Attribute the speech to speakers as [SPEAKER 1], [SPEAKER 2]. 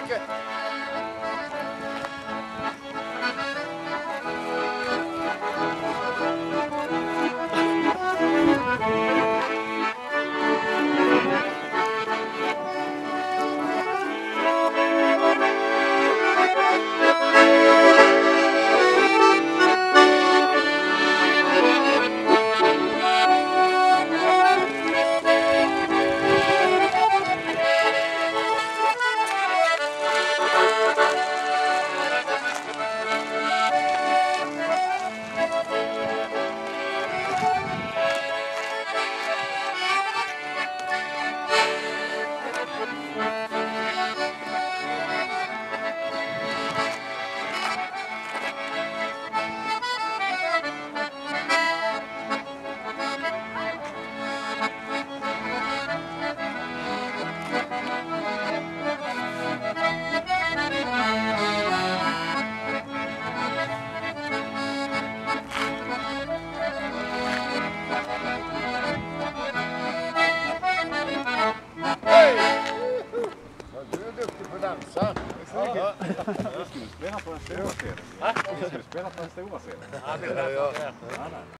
[SPEAKER 1] Advocate.
[SPEAKER 2] Vi skulle spela på den stora scenen. Vi skulle spela på den stora scenen.